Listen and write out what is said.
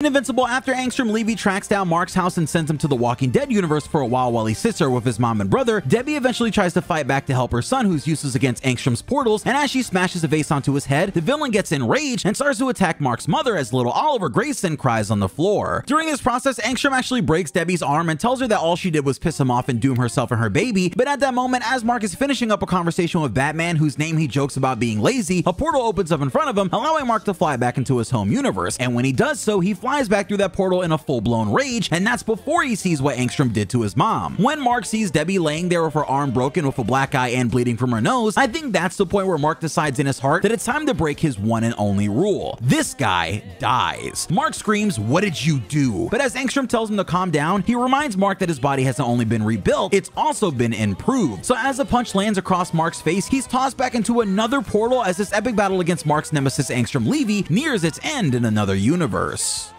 In Invincible, after Angstrom Levy tracks down Mark's house and sends him to the Walking Dead universe for a while while he sits there with his mom and brother, Debbie eventually tries to fight back to help her son who's useless against Angstrom's portals, and as she smashes a vase onto his head, the villain gets enraged and starts to attack Mark's mother as little Oliver Grayson cries on the floor. During this process, Angstrom actually breaks Debbie's arm and tells her that all she did was piss him off and doom herself and her baby, but at that moment, as Mark is finishing up a conversation with Batman, whose name he jokes about being lazy, a portal opens up in front of him, allowing Mark to fly back into his home universe, and when he does so, he flies back through that portal portal in a full-blown rage, and that's before he sees what Angstrom did to his mom. When Mark sees Debbie laying there with her arm broken with a black eye and bleeding from her nose, I think that's the point where Mark decides in his heart that it's time to break his one and only rule. This guy dies. Mark screams, what did you do? But as Angstrom tells him to calm down, he reminds Mark that his body hasn't only been rebuilt, it's also been improved. So as the punch lands across Mark's face, he's tossed back into another portal as this epic battle against Mark's nemesis Angstrom Levy nears its end in another universe.